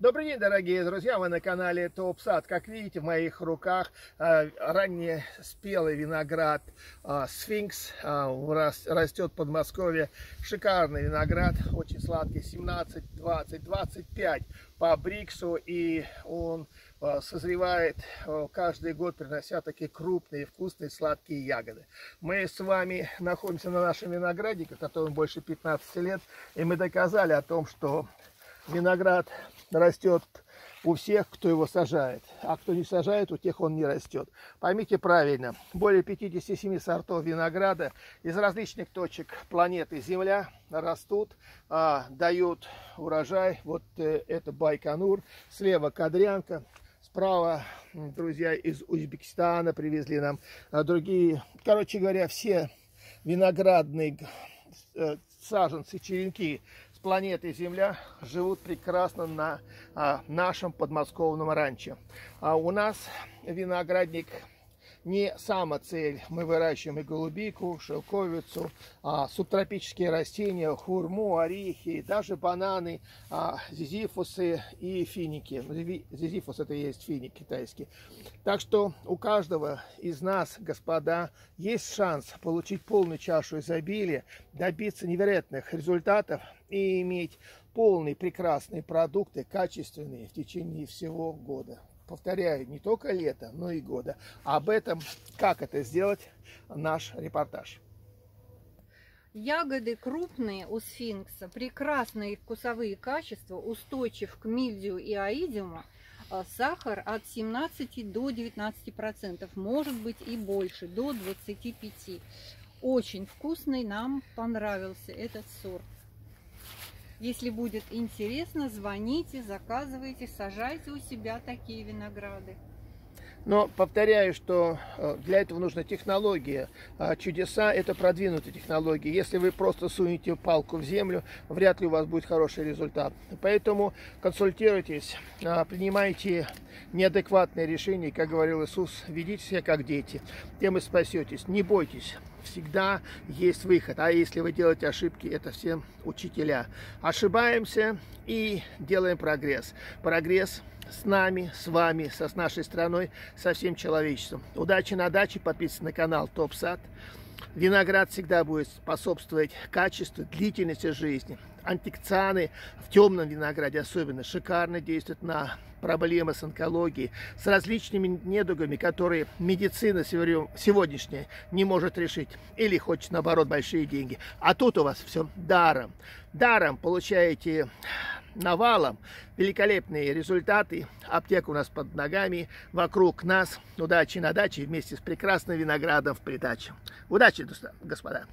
Добрый день, дорогие друзья! Вы на канале Топ Сад. Как видите, в моих руках э, ранее спелый виноград э, Сфинкс. Э, растет в Подмосковье. Шикарный виноград, очень сладкий, 17, 20, 25 по Бриксу. И он э, созревает каждый год, принося такие крупные, вкусные, сладкие ягоды. Мы с вами находимся на нашем винограднике, которому больше 15 лет. И мы доказали о том, что виноград растет у всех, кто его сажает. А кто не сажает, у тех он не растет. Поймите правильно, более 57 сортов винограда из различных точек планеты Земля растут, а, дают урожай. Вот э, это Байконур, слева Кадрянка, справа друзья из Узбекистана привезли нам, а другие, короче говоря, все виноградные э, саженцы, черенки планеты Земля живут прекрасно на а, нашем подмосковном ранчо. А у нас виноградник не сама цель. Мы выращиваем и голубику, шелковицу, а, субтропические растения, хурму, орехи, даже бананы, а, зизифусы и финики. Зизифус это и есть финик китайский. Так что у каждого из нас, господа, есть шанс получить полную чашу изобилия, добиться невероятных результатов и иметь полные прекрасные продукты, качественные в течение всего года повторяю, не только лето, но и года. Об этом, как это сделать, наш репортаж. Ягоды крупные у сфинкса, прекрасные вкусовые качества, устойчив к мильдию и аидиуму, а сахар от 17 до 19 процентов, может быть и больше, до 25. Очень вкусный, нам понравился этот сорт. Если будет интересно, звоните, заказывайте, сажайте у себя такие винограды. Но повторяю, что э, для этого нужна технология. А чудеса – это продвинутые технологии. Если вы просто сунете палку в землю, вряд ли у вас будет хороший результат. Поэтому консультируйтесь, а, принимайте неадекватные решения. Как говорил Иисус, ведите себя как дети. Тем и спасетесь. Не бойтесь всегда есть выход. А если вы делаете ошибки, это все учителя. Ошибаемся и делаем прогресс. Прогресс с нами, с вами, со, с нашей страной, со всем человечеством. Удачи на даче, подписывайтесь на канал Топ Сад. Виноград всегда будет способствовать качеству, длительности жизни. Антикцианы в темном винограде особенно шикарно действуют на проблемы с онкологией, с различными недугами, которые медицина сегодняшняя не может решить. Или хочет, наоборот, большие деньги. А тут у вас все даром. Даром получаете навалом. Великолепные результаты. Аптека у нас под ногами, вокруг нас. Удачи на даче вместе с прекрасным виноградом в придачу. Удачи, господа!